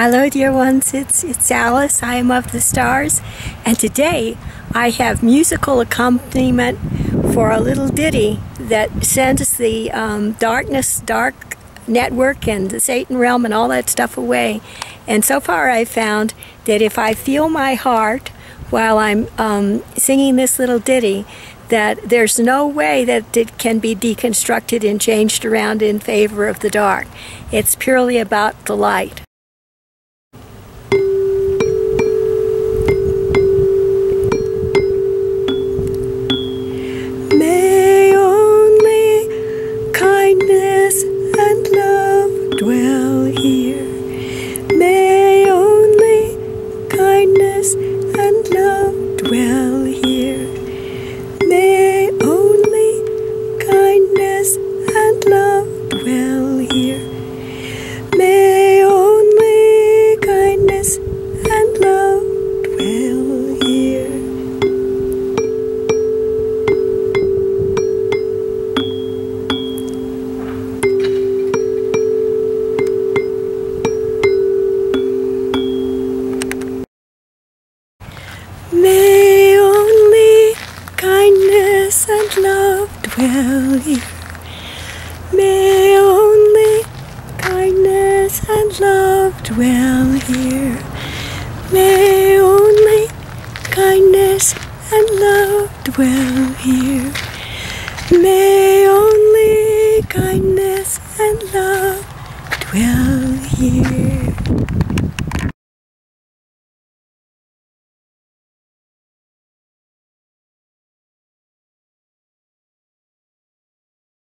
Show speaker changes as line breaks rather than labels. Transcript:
Hello, dear ones. It's it's Alice. I am of the stars, and today I have musical accompaniment for a little ditty that sends the um, darkness, dark network, and the Satan realm, and all that stuff away. And so far, I found that if I feel my heart while I'm um, singing this little ditty, that there's no way that it can be deconstructed and changed around in favor of the dark. It's purely about the light. May only kindness and love dwell here. May only kindness and love dwell here. May only kindness and love dwell here. May only kindness and love dwell